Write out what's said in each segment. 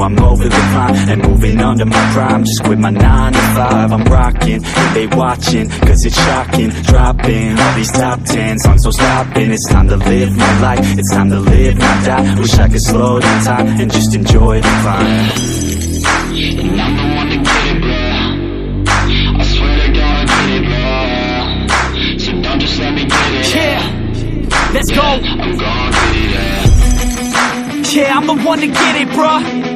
I'm over the climb And moving under my prime Just quit my 9 to 5 I'm rocking, they watching Cause it's shocking, dropping All these top 10 songs, so stopping It's time to live my life It's time to live, not die Wish I could slow down time And just enjoy the climb And I'm the one to get it, bro. I swear to God, I get it, bro. So don't just let me get it. Yeah, let's go. I'm gonna get it, yeah. Yeah, I'm the one to get it, bruh.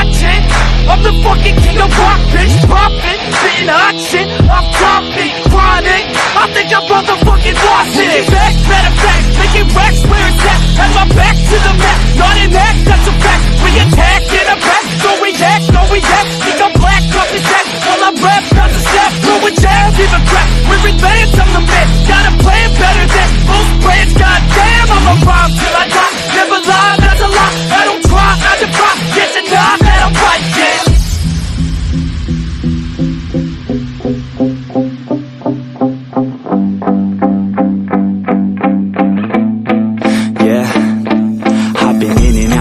I'm the fucking king of rock, bitch. Pop it, hot shit. I'm topic, chronic. I think I'm motherfucking lost it. Making back, better facts, making racks where it's at. Had my back to the mat, not an act, that's a fact.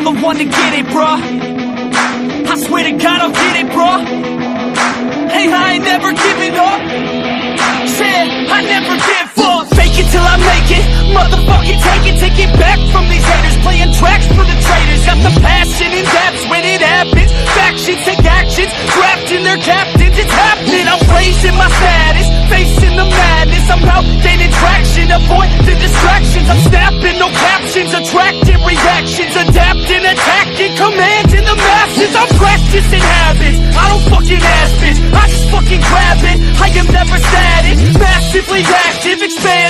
I'm the one to get it, bruh. I swear to God, I'll get it, bruh. Hey, I ain't never giving up. Said I never give up. Fake it till I make it. Motherfucking take it, take it back from these haters. Playing tracks for the traitors. Got the passion in depths when it happens. Factions take actions, drafting their captains. It's happening. I'm raising my status, facing the madness. I'm out gaining traction, avoid the distractions. Attacking, commanding the masses. I'm practicing habits. I don't fucking ask bitch. I just fucking grab it. I am never static, massively active, expanding,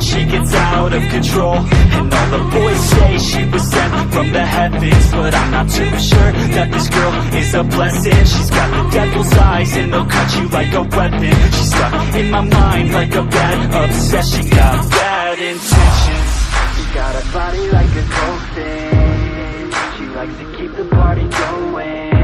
She gets out of control And all the boys say she was sent from the heavens. But I'm not too sure That this girl is a blessing. She's got the devil's eyes And they'll cut you like a weapon. She's stuck in my mind Like a bad obsession. Got bad intentions. She got a body like a thing She likes to keep the party going